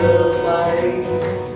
sơ bay